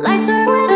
Lights are lit